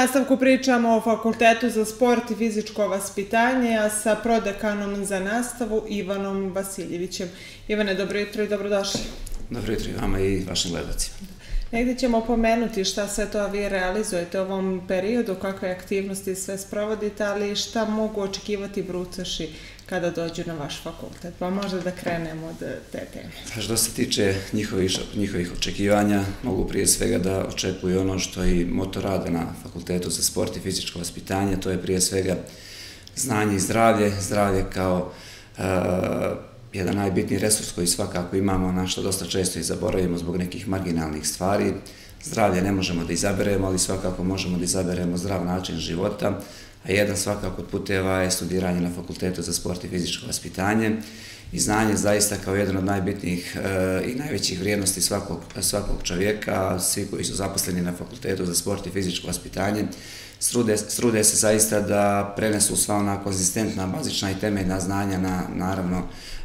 Nastavku pričamo o Fakultetu za sport i fizičko vaspitanje, a sa prodekanom za nastavu Ivanom Vasiljevićem. Ivane, dobro jutro i dobrodošli. Dobro jutro i vama i vašim gledacima. Negdje ćemo pomenuti šta sve to vi realizujete u ovom periodu, kakve aktivnosti sve sprovodite, ali šta mogu očekivati brucaši kada dođu na vaš fakultet? Pa možda da krenemo od te teme. Što se tiče njihovih, njihovih očekivanja, mogu prije svega da očekuju ono što i motor rada na Fakultetu za sport i fizičko vaspitanje, to je prije svega znanje i zdravlje, zdravlje kao e, jedan najbitniji resurs koji svakako imamo, na što dosta često i zaboravimo zbog nekih marginalnih stvari. Zdravlje ne možemo da izaberemo, ali svakako možemo da izaberemo zdrav način života, a jedan svakako od puteva je studiranje na Fakultetu za sport i fizičko vaspitanje i znanje zaista kao jedan od najbitnijih e, i najvećih vrijednosti svakog, svakog čovjeka, svi koji su zaposleni na Fakultetu za sport i fizičko vaspitanje, strude, strude se zaista da prenesu sva ona konzistentna, bazična i temeljna znanja na, naravno,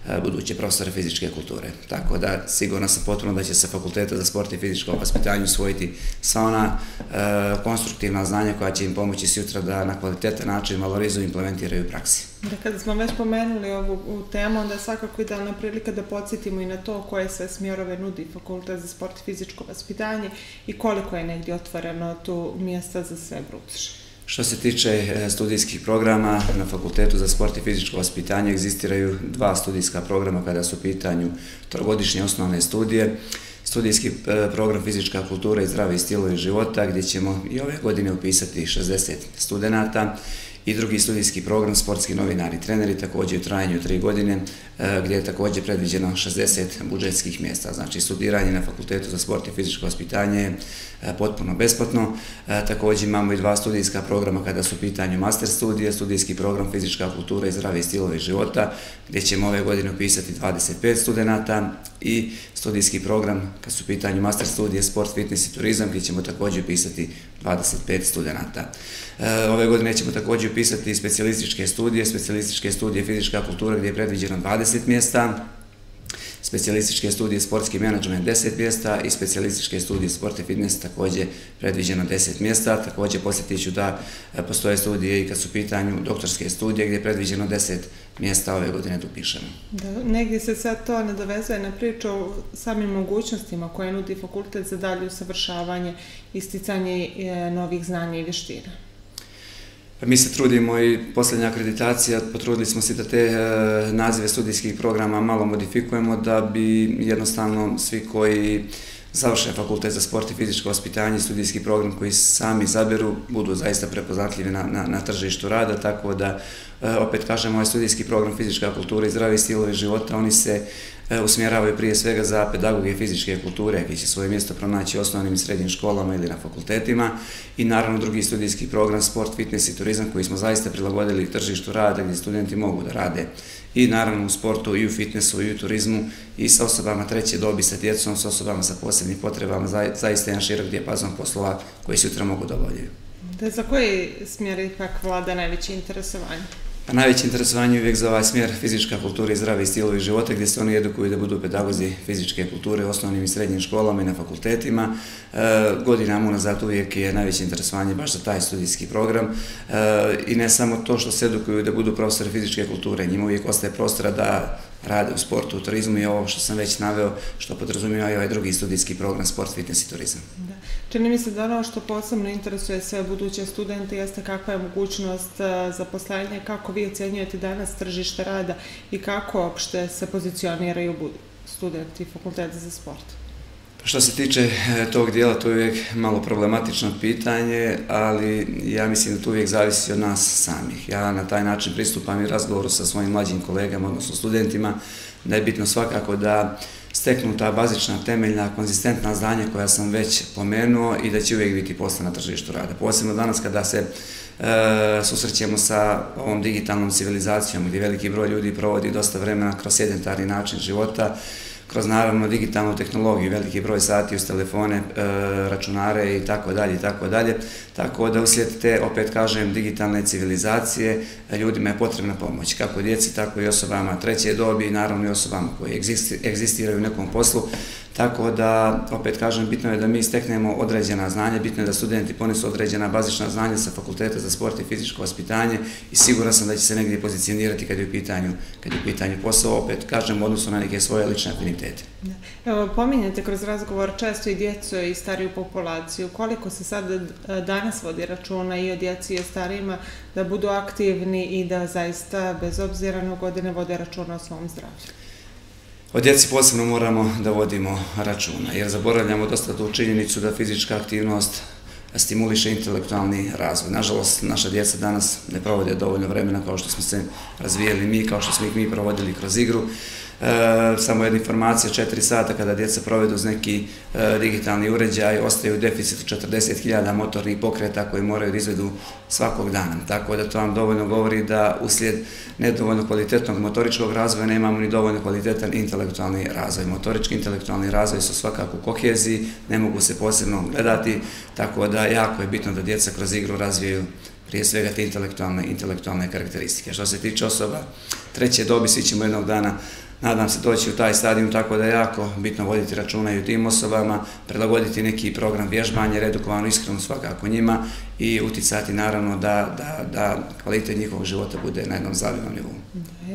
e, buduće profesore fizičke kulture. Tako da sigurno sam potpuno da će se fakulteta za sport i fizičko vaspitanje usvojiti sva ona e, konstruktivna znanja koja će im pomoći sutra da na kvalitetan način valorizuju i implementiraju praksi. Da kada smo već pomenuli ovu temu, onda je svakako idealna prilika da podsjetimo i na to koje sve smjerove nudi fakultet za sport i fizičko vaspitanje i koliko je negdje otvoreno tu mjesta za sve bruciše. Što se tiče e, studijskih programa, na Fakultetu za sport i fizičko vaspitanje egzistiraju dva studijska programa kada su u pitanju trogodišnje osnovne studije. Studijski e, program fizička kultura i zdravi stilovi života gdje ćemo i ove godine upisati 60 studenta i drugi studijski program sportski novinari i treneri također u trajanju tri godine e, gdje je također predviđeno 60 budžetskih mjesta. Znači studiranje na Fakultetu za sport i fizičko ospitanje je e, potpuno besplatno. E, također imamo i dva studijska programa kada su u pitanju master studije, studijski program fizička kultura i zdravi stilovi života gdje ćemo ove godine upisati 25 studenta i studijski program kad su u pitanju master studije sport, fitness i turizam gdje ćemo također upisati 25 studenta. Ove godine ćemo također upisati specijalističke studije, specijalističke studije fizička kultura gdje je predviđeno 20 mjesta, specijalističke studije sportski menadžment 10 mjesta i specijalističke studije sport i fitness također predviđeno 10 mjesta. Također posjetit ću da e, postoje studije i kad su pitanju doktorske studije gdje je predviđeno 10 mjesta ove godine da upišemo. Da, negdje se sad to ne dovezuje na priču o samim mogućnostima koje nudi fakultet za dalje usavršavanje, isticanje sticanje e, novih znanja i vještina. Mi se trudimo i posljednja akreditacija, potrudili smo se da te e, nazive studijskih programa malo modifikujemo da bi jednostavno svi koji završe fakultet za sport i fizičko ospitanje, studijski program koji sami zaberu, budu zaista prepoznatljivi na, na, na tržištu rada, tako da, e, opet kažem, ovaj studijski program fizička kultura i zdravi stilovi života, oni se usmjeravaju prije svega za pedagoge fizičke kulture, koji će svoje mjesto pronaći u osnovnim i srednjim školama ili na fakultetima, i naravno drugi studijski program sport, fitness i turizam, koji smo zaista prilagodili tržištu rada, gdje studenti mogu da rade i naravno u sportu i u fitnessu i u turizmu i sa osobama treće dobi, sa djecom, sa osobama sa posebnim potrebama, zaista jedan širok dijapazon poslova koji sutra mogu da obavljaju. Da za koji smjer ipak vlada najveće interesovanje? Pa najveće interesovanje je uvijek za ovaj smjer fizička kultura i zdravi stilovi života gdje se oni edukuju da budu pedagozi fizičke kulture u osnovnim i srednjim školama i na fakultetima. E, godinama unazad uvijek je najveće interesovanje baš za taj studijski program e, i ne samo to što se edukuju da budu profesori fizičke kulture, njima uvijek ostaje prostora da rade u sportu, u turizmu i ovo što sam već naveo, što podrazumijeva i ovaj drugi studijski program sport, fitness i turizam. Čini mi se da ono što posebno interesuje sve buduće studente jeste kakva je mogućnost e, zaposlenja, kako vi ocjenjujete danas tržište rada i kako opšte se pozicioniraju studenti fakulteta za sport. Pa što se tiče e, tog dijela, to je uvijek malo problematično pitanje, ali ja mislim da to uvijek zavisi od nas samih. Ja na taj način pristupam i razgovoru sa svojim mlađim kolegama, odnosno studentima, da je bitno svakako da ta bazična, temeljna, konzistentna znanja koja sam već pomenuo i da će uvijek biti posla na tržištu rada. Posebno danas kada se e, susrećemo sa ovom digitalnom civilizacijom gdje veliki broj ljudi provodi dosta vremena kroz sedentarni način života, kroz naravno digitalnu tehnologiju, veliki broj sati uz telefone, e, računare i tako dalje i tako dalje. Tako da usjetite, opet kažem, digitalne civilizacije, e, ljudima je potrebna pomoć, kako djeci, tako i osobama treće dobi naravno i osobama koje egzistiraju u nekom poslu tako da, opet kažem, bitno je da mi steknemo određena znanja, bitno je da studenti ponesu određena bazična znanja sa fakulteta za sport i fizičko vaspitanje i siguran sam da će se negdje pozicionirati kad je u pitanju, kad je u pitanju posao, opet kažem, u odnosu na neke svoje lične afinitete. Pominjate kroz razgovor često i djecu i stariju populaciju. Koliko se sad e, danas vodi računa i o djeci i o starijima da budu aktivni i da zaista bez obzira na godine vode računa o svom zdravlju? O djeci posebno moramo da vodimo računa, jer zaboravljamo dosta tu činjenicu da fizička aktivnost stimuliše intelektualni razvoj. Nažalost, naša djeca danas ne provode dovoljno vremena kao što smo se razvijeli mi, kao što smo ih mi provodili kroz igru. E, samo jedna informacija, 4 sata kada djeca provedu uz neki e, digitalni uređaj, ostaju u deficitu 40.000 motornih pokreta koji moraju da izvedu svakog dana. Tako da to vam dovoljno govori da uslijed nedovoljno kvalitetnog motoričkog razvoja nemamo ni dovoljno kvalitetan intelektualni razvoj. Motorički intelektualni razvoj su svakako koheziji, ne mogu se posebno gledati, tako da jako je bitno da djeca kroz igru razvijaju prije svega te intelektualne, intelektualne karakteristike. Što se tiče osoba treće dobi, svi ćemo jednog dana nadam se doći u taj stadion, tako da je jako bitno voditi računa i u tim osobama, prilagoditi neki program vježbanja, redukovanu iskrenu svakako njima i uticati naravno da, da, da kvalitet njihovog života bude na jednom zavidnom nivou.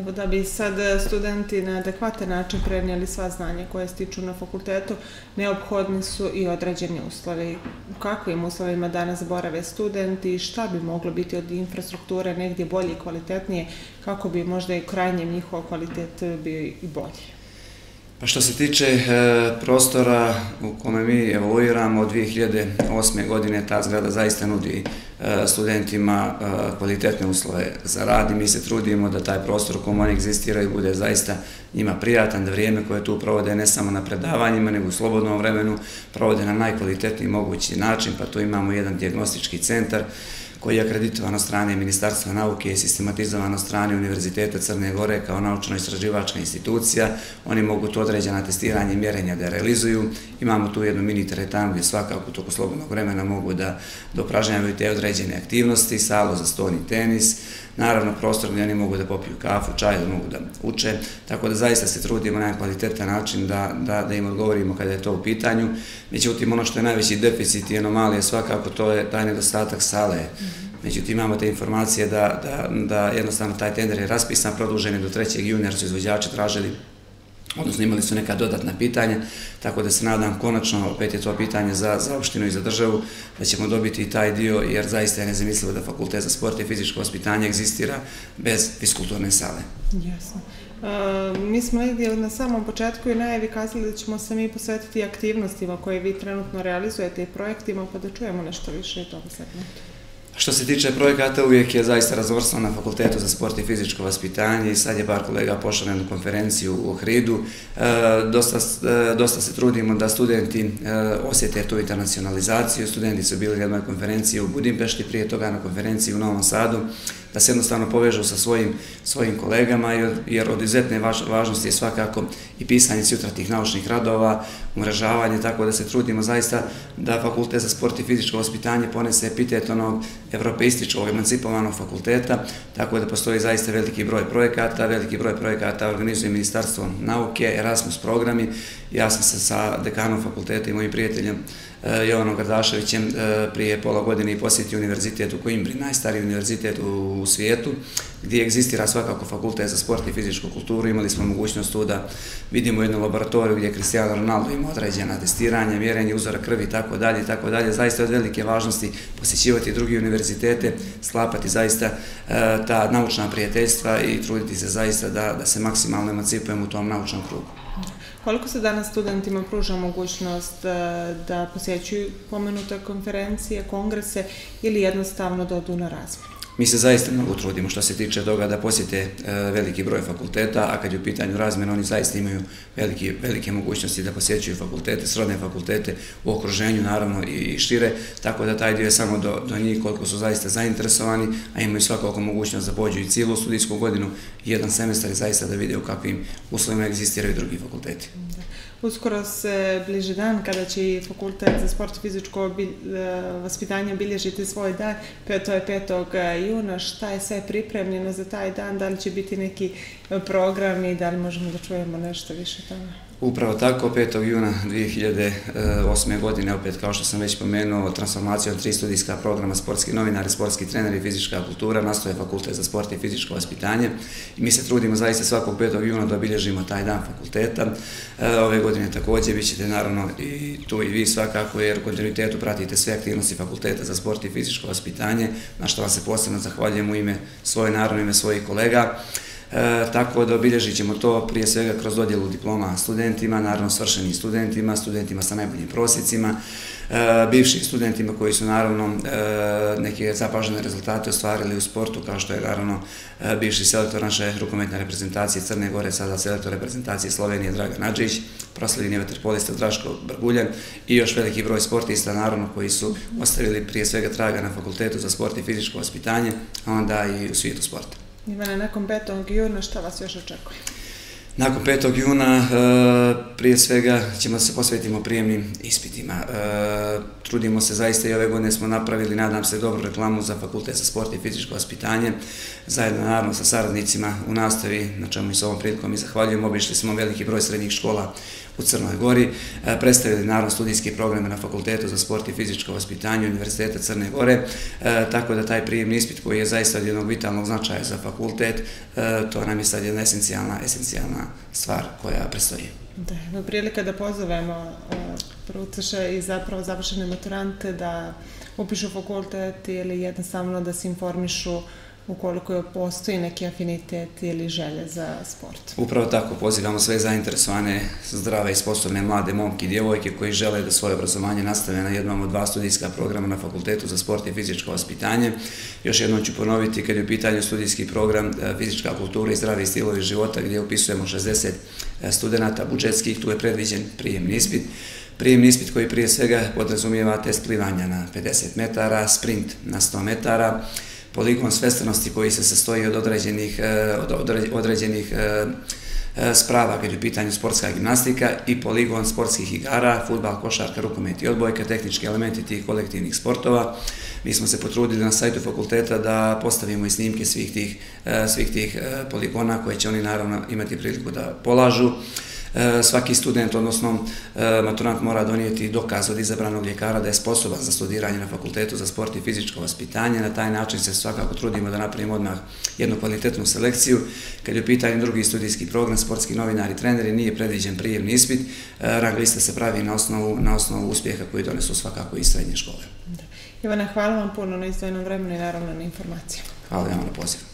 Evo da bi sad e, studenti na adekvatan način prenijeli sva znanja koje stiču na fakultetu, neophodni su i određeni uslovi. U kakvim uslovima danas borave studenti i šta bi moglo biti od infrastrukture negdje bolje i kvalitetnije kako bi možda i krajnjem njihov kvalitet eh, bio i bolji? Pa što se tiče e, prostora u kome mi evoluiramo od 2008. godine, ta zgrada zaista nudi e, studentima e, kvalitetne uslove za rad i mi se trudimo da taj prostor u kome oni egzistiraju bude zaista njima prijatan, da vrijeme koje tu provode ne samo na predavanjima, nego u slobodnom vremenu provode na najkvalitetniji mogući način, pa tu imamo jedan diagnostički centar koji je akreditovan od strane Ministarstva nauke i sistematizovan od strane Univerziteta Crne Gore kao naučno-istraživačka institucija. Oni mogu to određena testiranje i mjerenja da realizuju. Imamo tu jednu mini teretanu gdje svakako toku slobodnog vremena mogu da dopražnjavaju te određene aktivnosti, salo za stoni tenis, naravno prostor gdje oni mogu da popiju kafu, čaj, da mogu da uče, tako da zaista se trudimo na kvalitetan način da, da, da im odgovorimo kada je to u pitanju. Međutim, ono što je najveći deficit i anomalije svakako to je taj nedostatak sale. Međutim, imamo te informacije da, da, da jednostavno taj tender je raspisan, produžen je do 3. juna jer su izvođači tražili odnosno imali su neka dodatna pitanja, tako da se nadam konačno, opet je to pitanje za, za opštinu i za državu, da ćemo dobiti i taj dio, jer zaista je nezamislivo da fakultet za sport i fizičko ospitanje egzistira bez fiskulturne sale. Jasno. Uh, mi smo negdje na samom početku i najavi kazali da ćemo se mi posvetiti aktivnostima koje vi trenutno realizujete i projektima, pa da čujemo nešto više o tom segmentu. Što se tiče projekata, uvijek je zaista razvrstano na Fakultetu za sport i fizičko vaspitanje i sad je par kolega pošao na jednu konferenciju u Ohridu. E, dosta, e, dosta se trudimo da studenti e, osjete tu internacionalizaciju. Studenti su bili na jednoj konferenciji u Budimpešti, prije toga na konferenciji u Novom Sadu da se jednostavno povežu sa svojim, svojim kolegama, jer, jer od izuzetne važ, važnosti je svakako i pisanje tih naučnih radova, umrežavanje, tako da se trudimo zaista da fakultet za sport i fizičko ospitanje ponese epitet onog evropeističkog emancipovanog fakulteta, tako da postoji zaista veliki broj projekata, veliki broj projekata organizuje Ministarstvo nauke, Erasmus programi, ja sam se sa dekanom fakulteta i mojim prijateljem E, Jovanom Gardaševićem e, prije pola godine i posjetio univerzitet u Koimbri, najstariji univerzitet u svijetu, gdje egzistira svakako fakultet za sport i fizičku kulturu. Imali smo mogućnost tu da vidimo jednu laboratoriju gdje je Cristiano Ronaldo ima određena testiranja, mjerenje uzora krvi i tako dalje i tako dalje. Zaista je od velike važnosti posjećivati drugi univerzitete, slapati zaista e, ta naučna prijateljstva i truditi se zaista da, da se maksimalno emancipujemo u tom naučnom krugu. Koliko se danas studentima pruža mogućnost e, da posjećuju pomenute konferencije, kongrese ili jednostavno da odu na razmjenu? Mi se zaista mnogo trudimo što se tiče toga da posjete e, veliki broj fakulteta, a kad je u pitanju razmjena, oni zaista imaju velike, velike mogućnosti da posjećuju fakultete, srodne fakultete u okruženju, naravno i šire, tako da taj dio je samo do, do njih koliko su zaista zainteresovani, a imaju svakako mogućnost da pođu i cijelu studijsku godinu jedan semestar i zaista da vide u kakvim uslovima egzistiraju drugi fakulteti. Uskoro se bliži dan kada će i fakultet za sport i fizičko e, vaspitanje bilježiti svoj dan, to je 5. E, juna. Šta je sve pripremljeno za taj dan? Da li će biti neki e, program i da li možemo da čujemo nešto više tome? Upravo tako, 5. juna 2008. godine, opet kao što sam već pomenuo, transformacijom tri studijska programa sportski novinari, sportski trener i fizička kultura, nastoje fakultet za sport i fizičko vaspitanje i mi se trudimo zaista svakog 5. juna da obilježimo taj dan fakulteta. E, ove godine također bit ćete naravno i tu i vi svakako jer u kontinuitetu pratite sve aktivnosti fakulteta za sport i fizičko vaspitanje, na što vam se posebno zahvaljujem u ime svoje naravno ime svojih kolega. E, tako da obilježit ćemo to prije svega kroz dodjelu diploma studentima, naravno svršenim studentima, studentima sa najboljim prosjecima, e, bivšim studentima koji su naravno e, neke zapažene rezultate ostvarili u sportu, kao što je naravno e, bivši selektor naše rukometne reprezentacije Crne Gore, sada selektor reprezentacije Slovenije Draga Nadžić, proslavljeni vaterpolista Draško Brguljan i još veliki broj sportista, naravno, koji su ostavili prije svega traga na fakultetu za sport i fizičko vaspitanje, a onda i u svijetu sporta. Ivana, nakon 5. juna šta vas još očekuje? Nakon 5. juna e, prije svega ćemo se posvetiti prijemnim ispitima. E, trudimo se zaista i ove godine smo napravili, nadam se, dobru reklamu za fakultet za sport i fizičko vaspitanje, zajedno naravno sa saradnicima u nastavi, na čemu i s ovom prilikom i zahvaljujem. Obišli smo veliki broj srednjih škola u Crnoj Gori, e, predstavili naravno studijski programe na Fakultetu za sport i fizičko vaspitanje Univerziteta Crne Gore, e, tako da taj prijemni ispit koji je zaista od jednog vitalnog značaja za fakultet, e, to nam je sad jedna esencijalna, esencijalna stvar koja prestoji. Da, no prilika da pozovemo pruceše i zapravo završene maturante da upišu fakultet ili jednostavno da se informišu ukoliko postoji neki afinitet ili želje za sport. Upravo tako, pozivamo sve zainteresovane zdrave i sposobne mlade momke i djevojke koji žele da svoje obrazovanje nastave na jednom od dva studijska programa na Fakultetu za sport i fizičko vaspitanje. Još jednom ću ponoviti kad je u pitanju studijski program e, fizička kultura i zdravi stilovi života gdje upisujemo 60 e, studenta budžetskih, tu je predviđen prijemni ispit. Prijemni ispit koji prije svega podrazumijeva test plivanja na 50 metara, sprint na 100 metara, poligon svestanosti koji se sastoji od određenih, e, od određenih e, e, sprava kad je u pitanju sportska gimnastika i poligon sportskih igara, futbal, košarka, rukomet i odbojka, tehnički elementi tih kolektivnih sportova. Mi smo se potrudili na sajtu fakulteta da postavimo i snimke svih tih, svih tih poligona koje će oni naravno imati priliku da polažu. E, svaki student, odnosno e, maturant mora donijeti dokaz od izabranog ljekara da je sposoban za studiranje na fakultetu za sport i fizičko vaspitanje. Na taj način se svakako trudimo da napravimo odmah jednu kvalitetnu selekciju. Kad je u pitanju drugi studijski program, sportski novinari i treneri, nije predviđen prijemni ispit. E, rang lista se pravi na osnovu, na osnovu uspjeha koji donesu svakako iz srednje škole. Ivana, hvala vam puno na izdvojenom vremenu i naravno na informaciju. Hvala vam na pozivu.